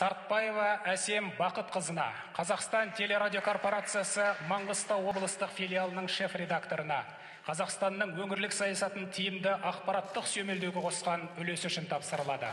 сартбаева әсем бақытқызына қазақстан телерадиокорпорациясы маңғыстау облыстық филиалының шеф редакторына қазақстанның өңірлік саясатын тиімді ақпараттық сүйемелдеуге қосқан үлесі үшін тапсырылады.